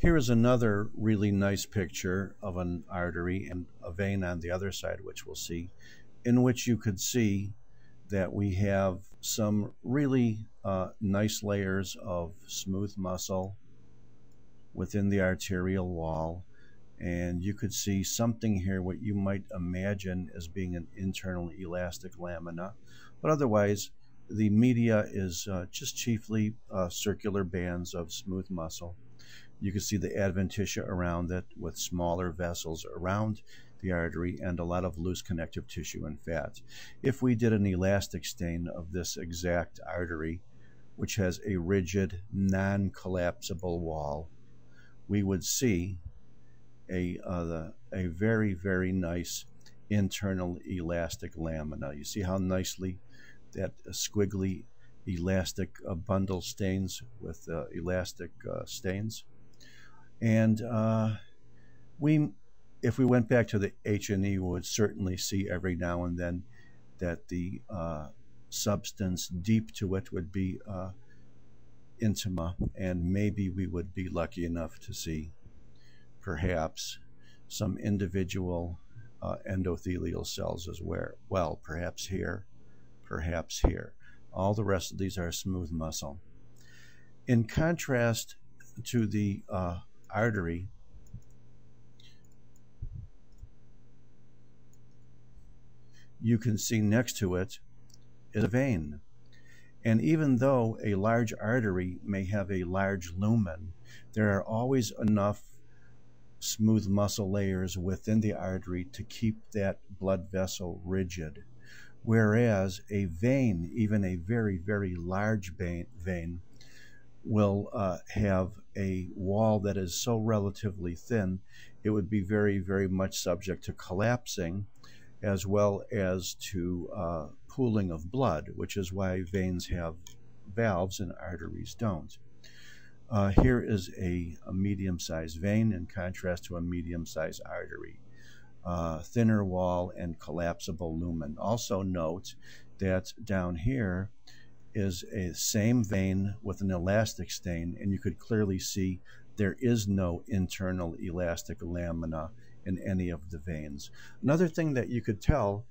Here is another really nice picture of an artery and a vein on the other side, which we'll see, in which you could see that we have some really uh, nice layers of smooth muscle within the arterial wall. And you could see something here, what you might imagine as being an internal elastic lamina. But otherwise, the media is uh, just chiefly uh, circular bands of smooth muscle. You can see the adventitia around it with smaller vessels around the artery and a lot of loose connective tissue and fat. If we did an elastic stain of this exact artery, which has a rigid, non-collapsible wall, we would see a, uh, a very, very nice internal elastic lamina. You see how nicely that squiggly elastic uh, bundle stains with uh, elastic uh, stains? And uh, we, if we went back to the H&E, we would certainly see every now and then that the uh, substance deep to it would be uh, intima, and maybe we would be lucky enough to see perhaps some individual uh, endothelial cells as well. well, perhaps here, perhaps here. All the rest of these are smooth muscle. In contrast to the uh, artery you can see next to it is a vein. And even though a large artery may have a large lumen, there are always enough smooth muscle layers within the artery to keep that blood vessel rigid. Whereas a vein, even a very, very large vein, will uh, have a wall that is so relatively thin, it would be very, very much subject to collapsing as well as to uh, pooling of blood, which is why veins have valves and arteries don't. Uh, here is a, a medium-sized vein in contrast to a medium-sized artery. Uh, thinner wall and collapsible lumen. Also note that down here is a same vein with an elastic stain, and you could clearly see there is no internal elastic lamina in any of the veins. Another thing that you could tell,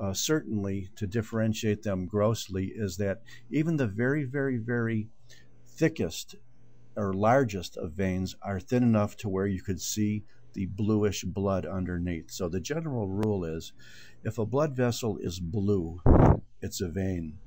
uh, certainly to differentiate them grossly, is that even the very, very, very thickest or largest of veins are thin enough to where you could see the bluish blood underneath. So the general rule is if a blood vessel is blue, it's a vein.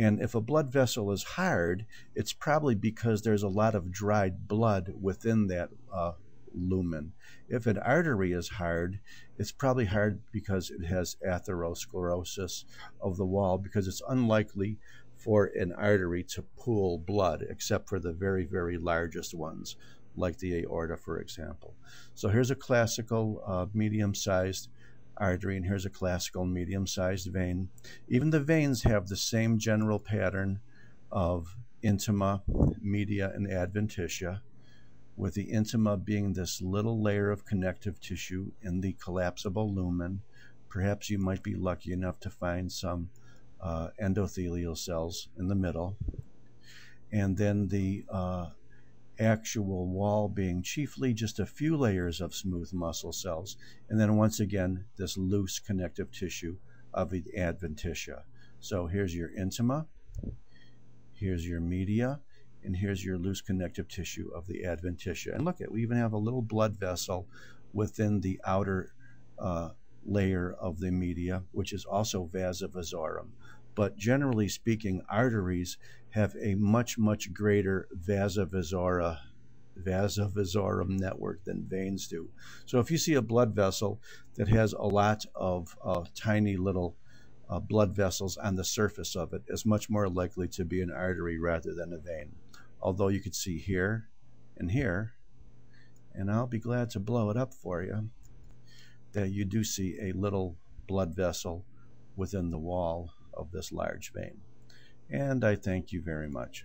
And if a blood vessel is hard, it's probably because there's a lot of dried blood within that uh, lumen. If an artery is hard, it's probably hard because it has atherosclerosis of the wall because it's unlikely for an artery to pool blood except for the very, very largest ones like the aorta, for example. So here's a classical uh, medium-sized artery, and here's a classical medium-sized vein. Even the veins have the same general pattern of intima, media, and adventitia, with the intima being this little layer of connective tissue in the collapsible lumen. Perhaps you might be lucky enough to find some uh, endothelial cells in the middle. And then the uh, actual wall being chiefly just a few layers of smooth muscle cells, and then once again, this loose connective tissue of the adventitia. So here's your intima, here's your media, and here's your loose connective tissue of the adventitia. And look at, we even have a little blood vessel within the outer uh, layer of the media, which is also vasa vasorum but generally speaking, arteries have a much, much greater vasa vasorum network than veins do. So if you see a blood vessel that has a lot of uh, tiny little uh, blood vessels on the surface of it, it's much more likely to be an artery rather than a vein. Although you could see here and here, and I'll be glad to blow it up for you, that you do see a little blood vessel within the wall of this large vein. And I thank you very much.